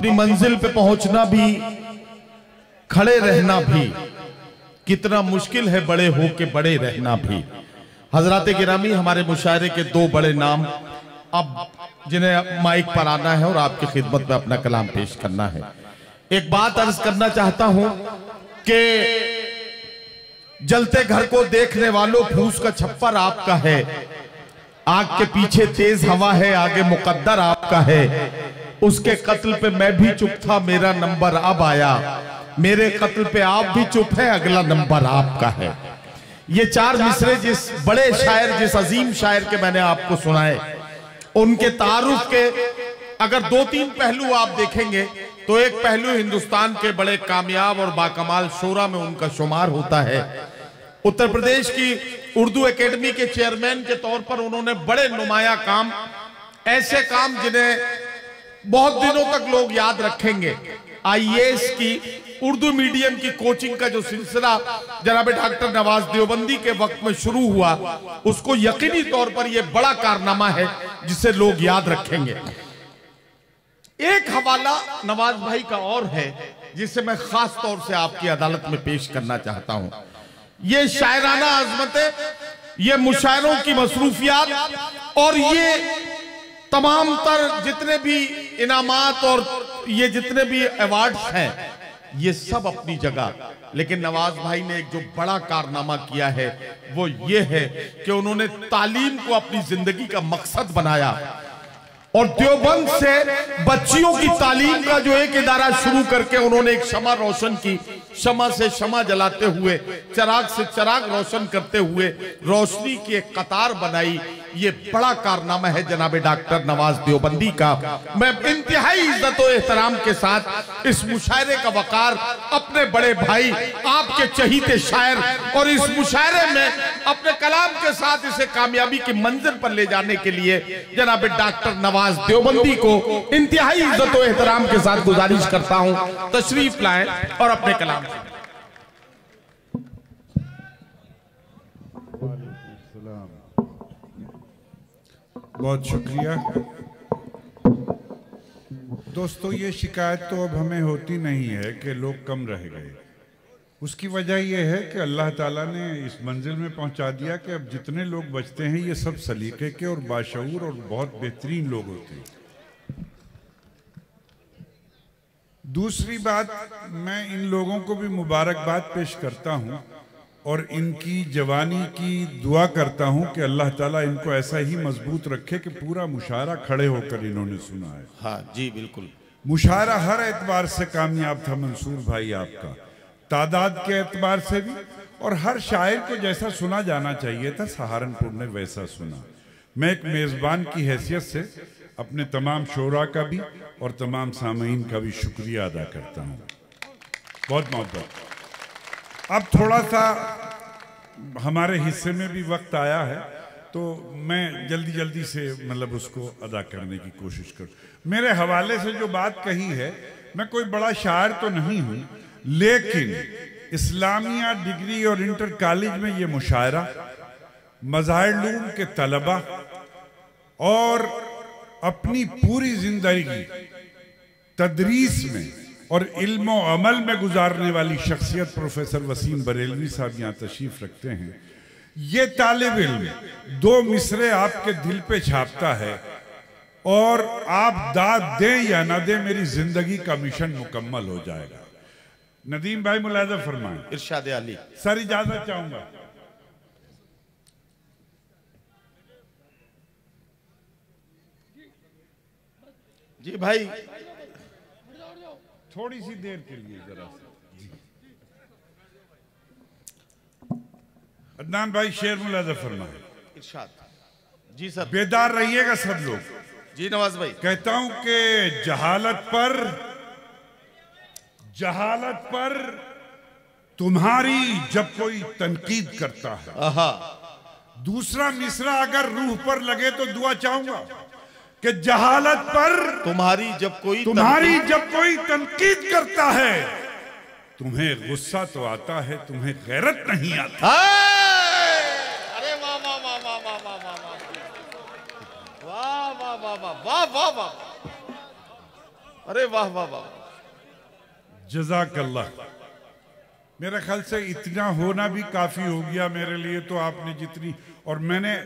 اپنی منزل پہ پہنچنا بھی، کھڑے رہنا بھی۔ کتنا مشکل ہے بڑے ہو کے بڑے رہنا بھی۔ حضرات گرامی، ہمارے مشاعرے کے دو بڑے نام اب جنہیں مائک پر آنا ہے اور آپ کی خدمت میں اپنا کلام پیش کرنا ہے۔ ایک بات عرض کرنا چاہتا ہوں کہ جلتے گھر کو دیکھنے والوں، پھوس کا چھپر آپ کا ہے۔ آگ کے پیچھے تیز ہوا ہے، آگے مقدر آپ کا ہے۔ اس کے قتل پہ میں بھی چپ تھا، میرا نمبر اب آیا۔ میرے قتل پہ آپ بھی چپ ہے اگلا نمبر آپ کا ہے۔ یہ چار مصرے جس بڑے شاعر، جس عظیم شاعر کے میں نے آپ کو سنائے ان کے تعارف کے اگر دو تین پہلو آپ دیکھیں گے، تو ایک پہلو ہندوستان کے بڑے کامیاب اور باکمال شورا میں ان کا شمار ہوتا ہے۔ اتر پردیش کی اردو اکیڈمی کے چیئرمین کے طور پر انہوں نے بڑے نمایاں کام، ایسے کام جنہیں بہت دنوں تک لوگ یاد رکھیں گے۔ آئی ایس کی اردو میڈیم کی کوچنگ کا جو سلسلہ جناب ڈاکٹر نواز دیوبندی کے وقت میں شروع ہوا، اس کو یقینی طور پر یہ بڑا کارنامہ ہے جسے لوگ یاد رکھیں گے۔ ایک حوالہ نواز بھائی کا اور ہے، جسے میں خاص طور سے آپ کی عدالت میں پیش کرنا چاہتا ہوں۔ یہ شاعرانہ عظمتیں، یہ مشاعروں کی مصروفیات اور یہ تمام تر جتنے بھی انعامات اور یہ جتنے بھی ایوارڈز ہیں، یہ سب اپنی جگہ۔ لیکن نواز بھائی نے ایک جو بڑا کارنامہ کیا ہے، وہ یہ ہے کہ انہوں نے تعلیم کو اپنی زندگی کا مقصد بنایا۔ اور دیوبند سے بچیوں کی تعلیم کا جو ایک ادارہ شروع کر کے انہوں نے ایک شمع روشن کی، شمع سے شمع جلاتے ہوئے، چراغ سے چراغ روشن کرتے ہوئے روشنی کی ایک قطار بنائی۔ یہ بڑا کارنامہ ہے جناب ڈاکٹر نواز دیوبندی کا۔ میں انتہائی عزت و احترام کے ساتھ اس مشاعرے کا وقار اپنے بڑے بھائی، آپ کے چہیتے شاعر اور اس مشاعرے میں اپنے کلام کے ساتھ اسے کامیابی کی منظر پر لے جانے کے لیے جناب ڈاکٹر نواز دیوبندی کو انتہائی عزت و احترام کے ساتھ گزارش کرتا ہوں۔ تشریف لائیں اور اپنے کلام بہت شکریہ۔ دوستو، یہ شکایت تو اب ہمیں ہوتی نہیں ہے کہ لوگ کم رہ گئے۔ اس کی وجہ یہ ہے کہ اللہ تعالیٰ نے اس منزل میں پہنچا دیا کہ اب جتنے لوگ بچتے ہیں، یہ سب سلیقے کے اور باشعور اور بہت بہترین لوگ ہوتے ہیں۔ دوسری بات، میں ان لوگوں کو بھی مبارکباد پیش کرتا ہوں۔ اور ان کی جوانی کی دعا کرتا ہوں کہ اللہ تعالیٰ ان کو ایسا ہی مضبوط رکھے کہ پورا مشاعرہ کھڑے ہو کر انہوں نے سنا ہے۔ ہاں جی بالکل۔ مشاعرہ ہر اعتبار سے کامیاب تھا منصور بھائی آپ کا۔ تعداد کے اعتبار سے بھی۔ اور ہر شاعر کو جیسا سنا جانا چاہیے تھا سہارنپور نے ویسا سنا۔ میں ایک میزبان کی حیثیت سے اپنے تمام شعراء کا بھی اور تمام سامعین کا بھی شکریہ ادا کرتا ہوں۔ بہت محبت اب تھوڑا سا ہمارے حصے میں بھی وقت آیا ہے، تو میں جلدی جلدی سے مطلب اس کو ادا کرنے کی کوشش کروں۔ میرے حوالے سے جو بات کہی ہے، میں کوئی بڑا شاعر تو نہیں ہوں، لیکن اسلامیہ ڈگری اور انٹر کالج میں یہ مشاعرہ، مظاہر لون کے طلبہ اور اپنی پوری زندگی تدریس میں اور علم و عمل میں گزارنے والی شخصیت پروفیسر وسیم بریلوی صاحب یہاں تشریف رکھتے ہیں۔ یہ طالب علم دو مصرے آپ کے دل پہ چھاپتا ہے اور آپ داد دیں یا نہ دیں میری زندگی کا مشن مکمل ہو جائے گا۔ ندیم بھائی ملاحظہ فرمائیں۔ ارشاد علی سر اجازت چاہوں گا۔ جی بھائی تھوڑی سی دیر کے لیے ذرا عدنان بھائی شیر ملازہ فرمائے۔ ارشاد۔ جی سر۔ بیدار رہیے گا سب لوگ۔ جی نواز بھائی۔ کہتا ہوں کہ جہالت پر جہالت پر تمہاری جب کوئی تنقید کرتا ہے۔ دوسرا مصرہ اگر روح پر لگے تو دعا چاہوں گا۔ کہ جہالت پر تمہاری جب کوئی تمہاری جب کوئی تنقید کرتا ہے تمہیں غصہ تو آتا ہے تمہیں غیرت نہیں آتا واہ واہ جزاک اللہ میرے خیال سے اتنا ہونا بھی کافی ہو گیا میرے لیے تو آپ نے جتنی اور میں نے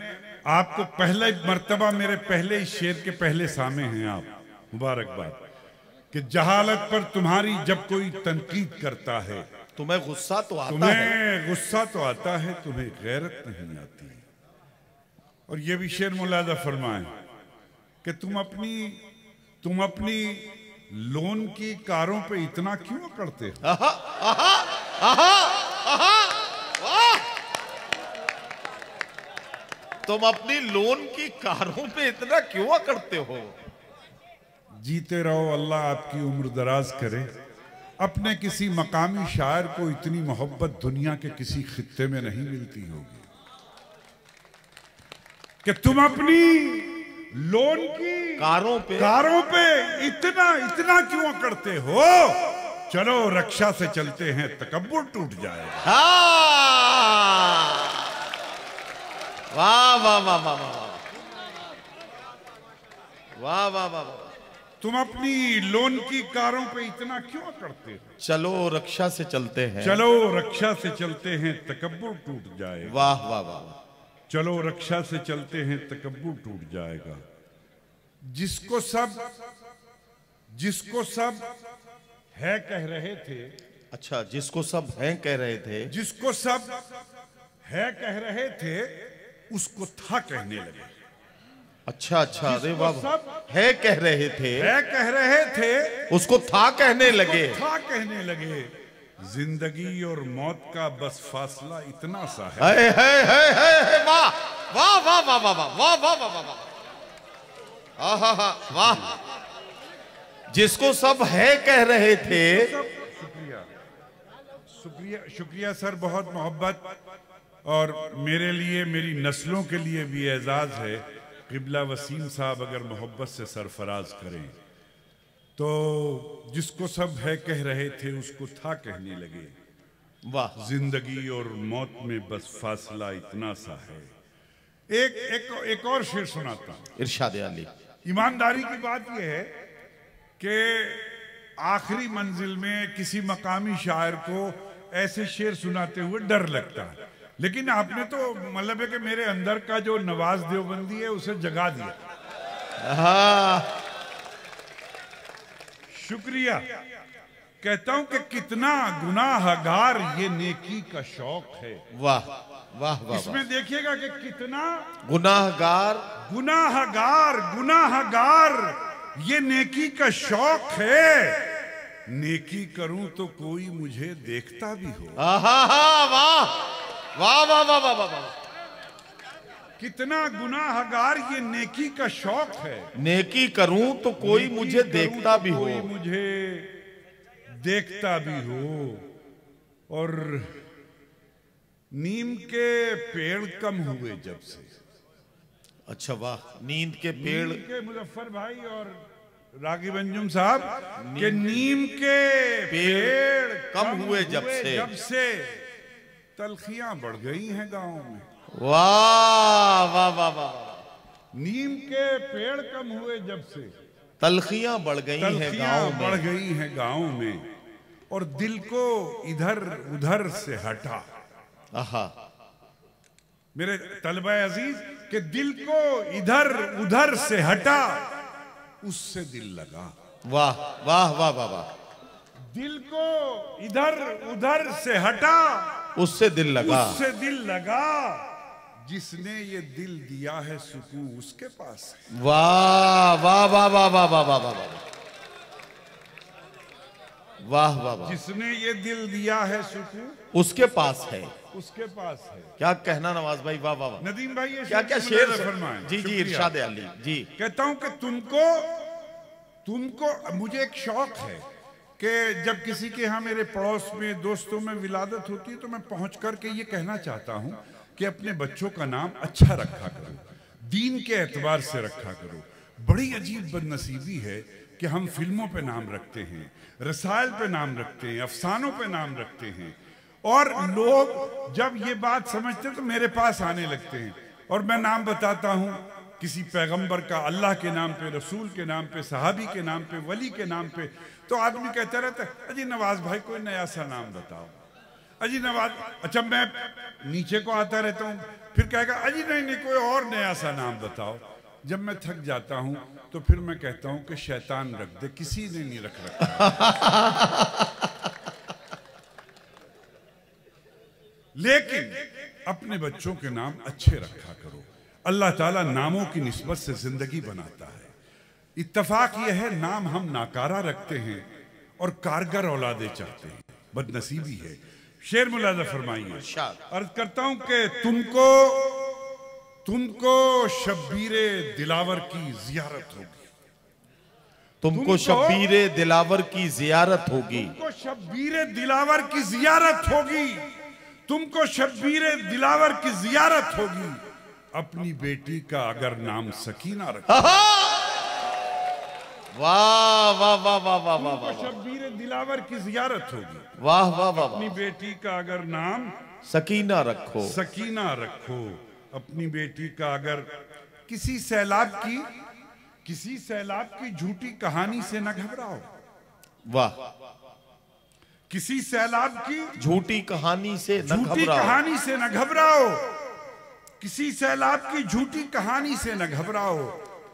آپ کو پہلے مرتبہ میرے پہلے اس شعر کے پہلے سامے ہیں آپ۔ مبارکباد کہ جہالت پر تمہاری جب کوئی تنقید کرتا ہے تمہیں غصہ تو آتا ہے۔ تمہیں غصہ تو آتا ہے تمہیں غیرت نہیں آتی۔ اور یہ بھی شعر ملاحظہ فرمائیں کہ تم اپنی تم اپنی لون کی کاروں پہ اتنا کیوں کرتے ہو؟ تم اپنی لون کی کاروں پہ اتنا کیوں کرتے ہو؟ جیتے رہو اللہ آپ کی عمر دراز کرے۔ اپنے کسی مقامی شاعر کو اتنی محبت دنیا کے کسی خطے میں نہیں ملتی ہوگی۔ کہ تم اپنی لون کی کاروں پہ۔ کاروں پہ اتنا اتنا کیوں کرتے ہو؟ چلو رکشا سے چلتے ہیں تکبر ٹوٹ جائے گا۔ ہاں! واہ واہ واہ واہ واہ واہ واہ واہ واہ تم اپنی لون کی کاروں پہ اتنا کیوں کرتے ہو چلو رکشا سے چلتے ہیں چلو رکشا سے چلتے ہیں تکبر ٹوٹ جائے گا واہ واہ واہ چلو رکشا سے چلتے ہیں تکبر ٹوٹ جائے گا جس کو سب جس کو سب ہے کہہ رہے تھے اچھا جس کو سب ہیں کہہ رہے تھے جس کو سب ہے کہہ رہے تھے اس کو تھا کہنے لگے اچھا اچھا ارے سب ہے کہہ رہے تھے ہے کہہ رہے تھے اس کو تھا کہنے لگے تھا کہنے لگے زندگی اور موت کا بس فاصلہ اتنا سا ہے ہے ہے ہے ہے واہ واہ واہ واہ واہ واہ واہ واہ واہ واہ واہ ہاں ہاں واہ جس کو سب ہے کہہ رہے تھے شکریہ شکریہ شکریہ سر بہت محبت اور میرے لیے میری نسلوں کے لیے بھی اعزاز ہے قبلہ وسیم صاحب اگر محبت سے سرفراز کریں۔ تو جس کو سب ہے کہہ رہے تھے اس کو تھا کہنے لگے۔ واہ۔ زندگی اور موت میں بس فاصلہ اتنا سا ہے۔ ایک ایک ایک اور شعر سناتا ہوں۔ ارشاد علی۔ ایمانداری کی بات یہ ہے کہ آخری منزل میں کسی مقامی شاعر کو ایسے شعر سناتے ہوئے ڈر لگتا ہے۔ لیکن آپ نے تو مطلب ہے کہ میرے اندر کا جو نواز دیوبندی ہے اسے جگا دیا۔ ہاں۔ شکریہ۔ کہتا ہوں کہ کتنا گناہ گار یہ نیکی کا شوق ہے۔ واہ واہ واہ اس میں دیکھیے گا کہ کتنا گناہ گار گناہ گار گناہ گار یہ نیکی کا شوق ہے۔ نیکی کروں تو کوئی مجھے دیکھتا بھی ہو۔ آہا واہ۔ واہ واہ واہ واہ واہ کتنا گناہ گار یہ نیکی کا شوق ہے۔ نیکی کروں تو کوئی مجھے دیکھتا بھی ہو۔ کوئی مجھے دیکھتا بھی ہو۔ اور نیم کے پیڑ کم ہوئے جب سے۔ اچھا واہ نیند کے پیڑ۔ نیم کے مظفر بھائی اور راگی انجم صاحب کہ نیم کے پیڑ کم ہوئے جب سے۔ جب سے۔ تلخیاں بڑھ گئی ہیں گاؤں میں۔ واہ واہ واہ واہ نیم کے پیڑ کم ہوئے جب سے۔ تلخیاں بڑھ گئی ہیں گاؤں بڑھ میں گئی ہیں گاؤں میں۔ اور دل کو ادھر ادھر سے ہٹا۔ آہا۔ میرے طلبہ عزیز کہ دل کو ادھر ادھر سے ہٹا اس سے دل لگا۔ واہ واہ واہ واہ واہ۔ دل کو ادھر ادھر سے ہٹا اس سے دل لگا۔ اس سے دل لگا۔ جس نے یہ دل دیا ہے سکون اس کے پاس ہے۔ واہ واہ واہ واہ واہ واہ واہ واہ واہ۔ واہ واہ جس نے یہ دل دیا ہے سکون اس کے پاس ہے۔ اس کے پاس ہے۔ کیا کہنا نواز بھائی؟ واہ واہ واہ۔ ندیم بھائی یہ کیا کیا شعر شیر فرمائیں۔ جی جی۔ ارشاد علی۔ جی۔ کہتا ہوں کہ تم کو تم کو مجھے ایک شوق ہے۔ کہ جب کسی کے ہاں میرے پڑوس میں دوستوں میں ولادت ہوتی ہے تو میں پہنچ کر کے یہ کہنا چاہتا ہوں کہ اپنے بچوں کا نام اچھا رکھا کرو، دین کے اعتبار سے رکھا کرو۔ بڑی عجیب بد نصیبی ہے کہ ہم فلموں پہ نام رکھتے ہیں، رسائل پہ نام رکھتے ہیں، افسانوں پہ نام رکھتے ہیں۔ اور لوگ جب یہ بات سمجھتے ہیں تو میرے پاس آنے لگتے ہیں۔ اور میں نام بتاتا ہوں کسی پیغمبر کا اللہ کے نام پہ، رسول کے نام پہ، صحابی کے نام پہ، ولی کے نام پہ، تو آدمی کہتا رہتا ہے، اجی نواز بھائی کوئی نیا سا نام بتاؤ۔ اجی نواز اچھا میں نیچے کو آتا رہتا ہوں، پھر کہے گا، اجی نہیں نہیں، کوئی اور نیا سا نام بتاؤ۔ جب میں تھک جاتا ہوں، تو پھر میں کہتا ہوں کہ شیطان رکھ دے، کسی نے نہیں رکھ رکھا۔ لیکن اپنے بچوں کے نام اچھے رکھا کرو۔ اللہ تعالیٰ ناموں کی نسبت سے زندگی بناتا ہے۔ اتفاق یہ ہے نام ہم ناکارہ رکھتے ہیں اور کارگر اولادیں چاہتے ہیں۔ بد نصیبی ہے۔ شیر ملازہ فرمائیے۔ عرض کرتا ہوں کہ تم کو تم کو شبیر دلاور کی زیارت ہوگی۔ تم کو شبیر دلاور کی زیارت ہوگی۔ تم کو شبیر دلاور کی زیارت ہوگی۔ تم کو شبیر دلاور کی زیارت ہوگی۔ اپنی بیٹی کا اگر نام سکینہ رکھو واہ واہ واہ واہ واہ واہ شبیر دلاور کی زیارت ہوگی۔ واہ واہ واہ اپنی بیٹی کا اگر نام سکینہ رکھو۔ سکینہ رکھو۔ اپنی بیٹی کا اگر کسی سیلاب کی کسی سیلاب کی جھوٹی کہانی سے نہ گھبراؤ۔ واہ۔ کسی سیلاب کی جھوٹی کہانی سے نہ جھوٹی گھبراؤ۔ کہانی سے نہ گھبراؤ۔ کسی سیلاب کی جھوٹی کہانی سے نہ گھبراؤ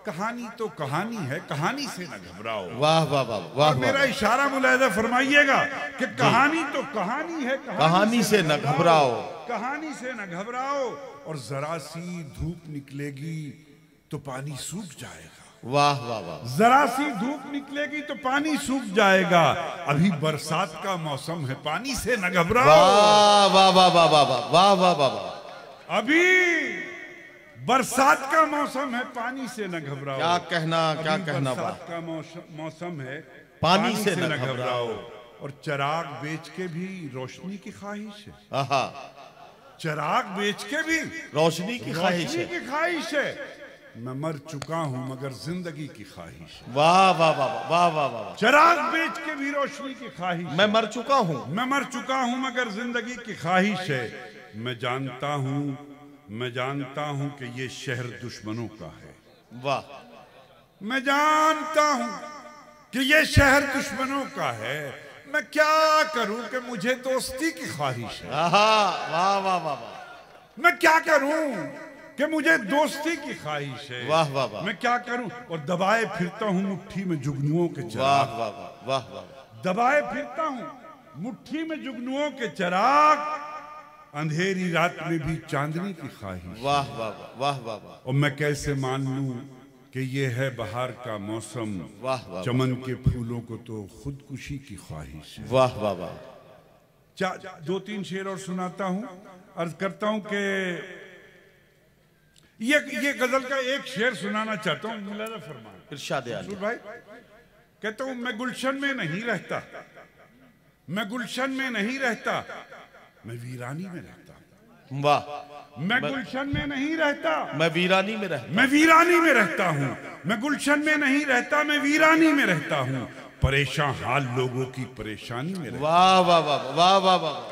کہانی تو کہانی ہے کہانی سے نہ گھبراؤ واہ واہ واہ واہ میرا اشارہ ملاحظہ فرمائیے گا کہ کہانی تو کہانی ہے کہانی سے نہ گھبراؤ کہانی سے نہ گھبراؤ اور ذرا سی دھوپ نکلے گی تو پانی سوکھ جائے گا واہ واہ واہ ذرا سی دھوپ نکلے گی تو پانی سوکھ جائے گا ابھی برسات کا موسم ہے پانی سے نہ گھبراؤ واہ واہ واہ واہ واہ واہ واہ واہ واہ واہ ابھی برسات کا موسم ہے پانی سے نہ گھبراؤ۔ کیا کہنا کیا کہنا برسات کا موسم- ہے پانی سے نہ گھبراؤ۔ اور چراغ بیچ کے بھی روشنی کی خواہش ہے۔ چراغ بیچ کے بھی روشنی کی خواہش روشنی ہے۔ کی خواہش ہے۔ میں مر چکا ہوں مگر زندگی کی خواہش ہے۔ واہ واہ واہ واہ واہ واہ واہ چراغ بیچ کے بھی روشنی کی خواہش میں مر چکا ہوں۔ میں مر چکا ہوں مگر زندگی کی خواہش ہے۔ میں جانتا ہوں میں جانتا ہوں کہ یہ شہر دشمنوں کا ہے۔ واہ۔ میں جانتا ہوں کہ یہ شہر دشمنوں کا ہے۔ میں کیا کروں کہ مجھے دوستی کی خواہش ہے؟ واہ واہ واہ میں کیا کروں کہ مجھے دوستی کی خواہش ہے؟ واہ واہ واہ۔ میں کیا کروں؟ اور دبائے پھرتا ہوں مٹھی میں جگنوؤں کے چراغ۔ واہ واہ واہ واہ۔ دبائے پھرتا ہوں مٹھی میں جگنوؤں کے چراغ۔ اندھیری رات میں بھی چاندنی کی خواہش واہ واہ واہ واہ واہ واہ۔ اور میں کیسے مان لوں کہ یہ ہے بہار کا موسم؟ چمن کے پھولوں کو تو خودکشی کی خواہش ہے۔ واہ واہ واہ۔ چا- دو تین شعر اور سناتا ہوں۔ عرض کرتا ہوں کہ یہ غزل کا ایک شعر سنانا چاہتا ہوں۔ ارشاد بھائی کہتا ہوں میں گلشن میں نہیں رہتا۔ میں گلشن میں نہیں رہتا۔ میں ویرانی میں رہتا ہوں۔ واہ۔ میں گلشن میں نہیں رہتا۔ میں ویرانی میں رہتا میں ویرانی میں رہتا ہوں۔ میں گلشن میں نہیں رہتا میں ویرانی میں رہتا ہوں۔ پریشان حال لوگوں کی پریشانی میں رہتا۔ واہ واہ واہ واہ واہ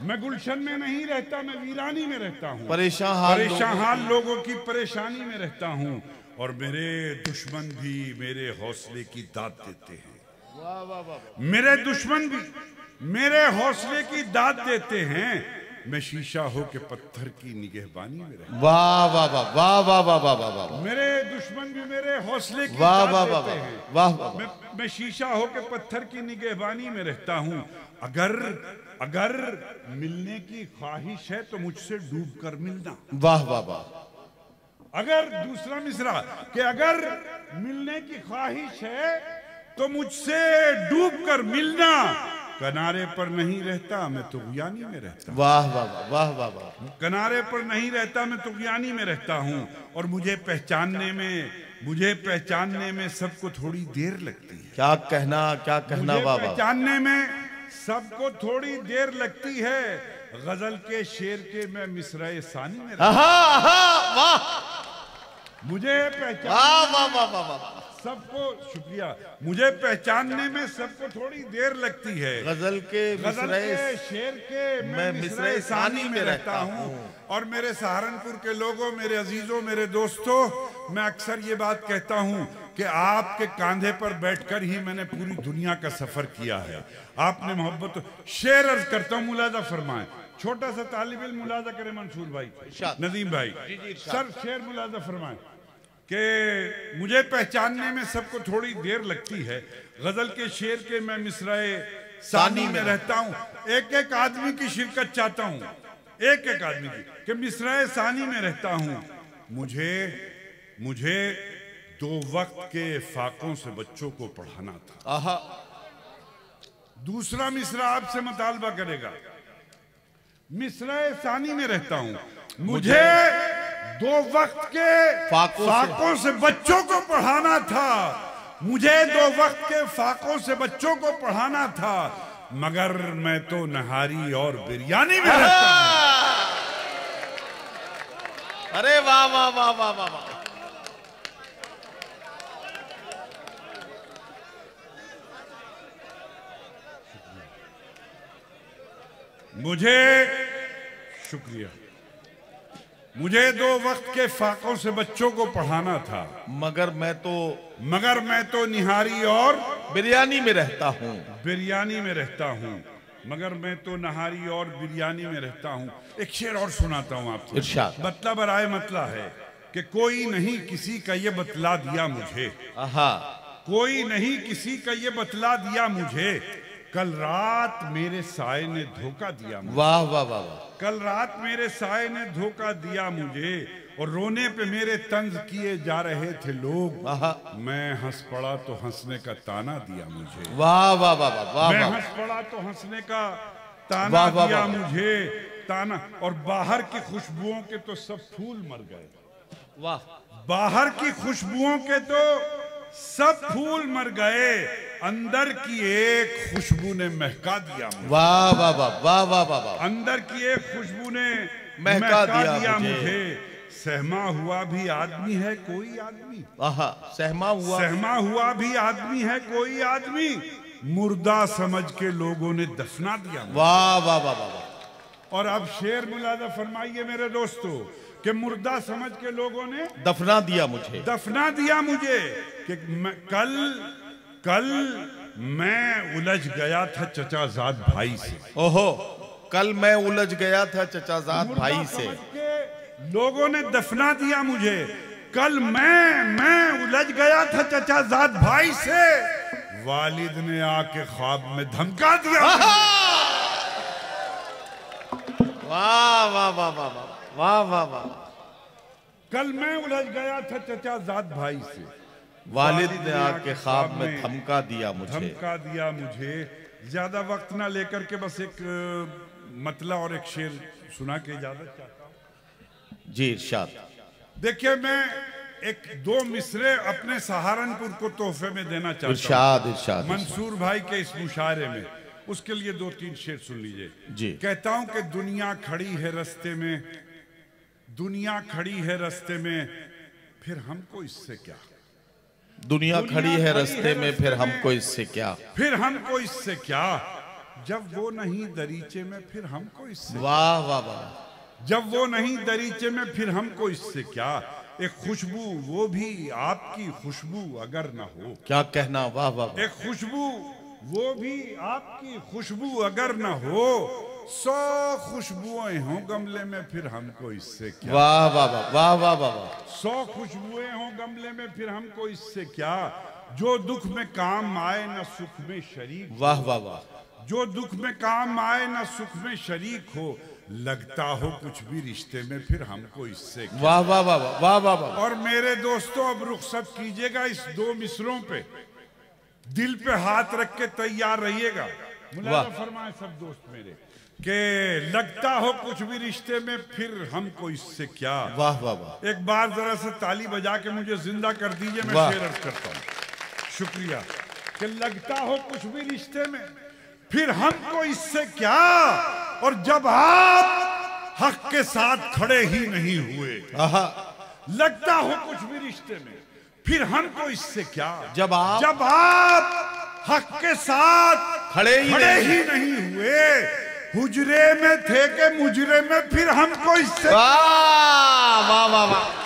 میں گلشن میں نہیں رہتا میں ویرانی میں رہتا ہوں۔ پریشان حال پریشان حال لوگوں کی پریشانی میں رہتا ہوں۔ اور میرے دشمن بھی میرے حوصلے کی داد دیتے ہیں۔ میرے دشمن بھی میرے حوصلے کی داد دیتے ہیں میں شیشہ ہو کے پتھر کی نگہبانی میں رہتا واہ واہ واہ واہ واہ واہ واہ واہ واہ ہوں میرے دشمن بھی میرے حوصلے کی واہ داد واہ واہ دیتے ہیں واہ واہ میں میں شیشہ ہو کے پتھر کی نگہبانی میں رہتا ہوں اگر اگر ملنے کی خواہش ہے تو مجھ سے ڈوب کر ملنا واہ واہ واہ اگر دوسرا مصرع کہ اگر ملنے کی خواہش ہے تو مجھ سے ڈوب کر ملنا کنارے پر نہیں رہتا میں تغیانی میں رہتا واہ واہ واہ واہ واہ واہ۔ کنارے پر نہیں رہتا میں تغیانی میں رہتا ہوں۔ اور مجھے پہچاننے میں مجھے پہچاننے میں سب کو تھوڑی دیر لگتی ہے۔ کیا کہنا کیا کہنا مجھے واہ واہ۔ پہچاننے میں سب کو تھوڑی دیر لگتی ہے۔ غزل کے شیر کے میں مصرع ثانی میں رہتا ہوں۔ مجھے پہچان واہ۔ سب کو شکریہ۔ مجھے پہچاننے میں سب کو تھوڑی دیر لگتی ہے۔ غزل کے غزل مصرعے کے شعر کے میں مصرع مصرع ثانی میں رہتا ہوں۔ اور میرے سہارنپور کے لوگوں میرے عزیزوں میرے دوستوں میں اکثر یہ بات کہتا ہوں کہ آپ کے کاندھے پر بیٹھ کر ہی میں نے پوری دنیا کا سفر کیا ہے۔ آپ نے محبت شعر عرض کرتا ہوں ملازہ فرمائیں۔ چھوٹا سا طالب علم ملازہ کرے منصور بھائی۔ ندیم بھائی۔ جی، جی،۔ سر شعر ملازہ فرمائیں۔ کہ مجھے پہچاننے میں سب کو تھوڑی دیر لگتی ہے۔ غزل کے شعر کے میں مصرع ثانی میں رہتا ہوں۔ ایک ایک آدمی کی شرکت چاہتا ہوں۔ ایک ایک آدمی کی کہ مصرع ثانی میں رہتا ہوں۔ مجھے مجھے دو وقت کے فاقوں سے بچوں کو پڑھانا تھا۔ آہا۔ دوسرا مصرع آپ سے مطالبہ کرے گا۔ مصرع ثانی میں رہتا ہوں۔ مجھے دو وقت کے فاقوں سے- بچوں کو پڑھانا تھا۔ مجھے دو وقت کے فاقوں سے بچوں کو پڑھانا تھا مگر میں تو نہاری اور بریانی میں رہتا ہوں۔ ارے واہ واہ واہ واہ واہ واہ۔ مجھے شکریہ۔ مجھے دو وقت کے فاقوں سے بچوں کو پڑھانا تھا۔ مگر میں تو مگر میں تو نہاری اور بریانی میں رہتا ہوں۔ بریانی میں رہتا ہوں۔ مگر میں تو نہاری اور بریانی میں رہتا ہوں۔ ایک شعر اور سناتا ہوں آپ کو۔ ارشاد۔ بتلا برائے مطلع ہے کہ کوئی نہیں کسی کا یہ بتلا دیا مجھے۔ آہا۔ کوئی نہیں کسی کا یہ بتلا دیا مجھے۔ کل رات میرے سائے نے دھوکہ دیا مجھے۔ واہ واہ واہ واہ۔ کل رات میرے سائے نے دھوکہ دیا مجھے اور رونے پہ میرے طنز کیے جا رہے تھے لوگ۔ میں ہنس پڑا تو ہنسنے کا تانا دیا مجھے۔ واہ واہ واہ واہ واہ میں ہنس پڑا تو ہنسنے کا تانا واہ دیا۔ مجھے۔ تانا۔ اور باہر کی خوشبوؤں کے تو سب پھول مر گئے۔ واہ۔ باہر کی خوشبوؤں کے تو سب پھول مر گئے اندر کی ایک خوشبو نے مہکا دیا مجھے۔ واہ واہ واہ واہ واہ واہ واہ۔ اندر کی ایک خوشبو نے مہکا دیا مجھے۔ سہما ہوا بھی آدمی ہے کوئی آدمی۔ سہما ہوا۔ سہما ہوا بھی آدمی ہے کوئی آدمی۔ مردہ سمجھ کے لوگوں نے دفنا دیا واہ واہ اور اب شیر ملازہ فرمائیے میرے دوستو کہ مردہ سمجھ کے لوگوں نے دفنا دیا مجھے۔ دفنا دیا مجھے۔ کہ کل کل میں الجھ گیا تھا چچا زاد بھائی سے۔ اوہو کل میں الجھ گیا تھا چچا زاد بھائی سے۔ لوگوں نے دفنا دیا مجھے۔ کل میں میں الجھ گیا تھا چچا زاد بھائی سے۔ والد نے آ کے خواب میں دھمکا دیا واہ واہ واہ واہ واہ واہ واہ واہ۔ کل میں الجھ گیا تھا چچا زاد بھائی سے۔ والد نے آ کے خواب میں دھمکا دیا مجھے۔ دھمکا دیا مجھے۔ زیادہ وقت نہ لے کر کے بس ایک مطلع اور ایک شعر سنا کے اجازت چاہتا ہوں۔ جی ارشاد۔ دیکھیے میں ایک دو مصرے اپنے سہارنپور کو تحفے میں دینا چاہتا ہوں۔ ارشاد ارشاد۔ منصور بھائی کے اس مشاعرے میں اس کے لیے دو تین شعر سن لیجیے۔ جی۔ کہتا ہوں کہ دنیا کھڑی ہے رستے میں دنیا کھڑی ہے رستے میں پھر ہم کو اس سے کیا؟ دنیا کھڑی ہے رستے میں پھر ہم۔ کو اس سے کیا؟ پھر ہم کو اس سے کیا؟ جب وہ نہیں دریچے میں پھر ہم کو اس سے واہ واہ واہ جب وہ نہیں دریچے میں پھر ہم کو اس سے کیا؟ ایک خوشبو وہ بھی آپ کی خوشبو اگر نہ ہو۔ کیا کہنا؟ واہ واہ۔ ایک خوشبو وہ بھی آپ کی خوشبو اگر نہ ہو۔ سو خوشبوئیں ہوں گملے میں پھر ہم کو اس سے کیا واہ واہ واہ واہ سو خوشبوئیں ہوں گملے میں پھر ہم کو اس سے کیا جو دکھ میں کام آئے نہ سکھ میں شریک واہ واہ واہ جو دکھ میں کام آئے نہ سکھ میں شریک ہو لگتا ہو کچھ بھی رشتے میں پھر ہم کو اس سے کیا واہ واہ واہ واہ واہ واہ واہ اور میرے دوستوں اب رخصت کیجیے گا اس دو مصروں پہ دل پہ ہاتھ رکھ کے تیار رہیے گا ملازہ واہ۔ فرمائے سب دوست میرے کہ لگتا ہو کچھ بھی رشتے میں پھر ہم کو اس سے کیا؟ واہ واہ واہ۔ ایک بار ذرا سے تالی بجا کے مجھے زندہ کر دیجیے میں شیر ارز کرتا ہوں۔ شکریہ۔ کہ لگتا ہو کچھ بھی رشتے میں پھر ہم کو اس سے کیا؟ اور جب آپ حق کے ساتھ کھڑے ہی نہیں ہوئے لگتا ہو کچھ بھی رشتے میں پھر ہم کو اس سے کیا؟ جب آپ جب آپ حق کے ساتھ کھڑے ہی نہیں ہوئے حجرے میں تھے کہ مجرے میں پھر ہم کو اس سے واہ واہ واہ واہ۔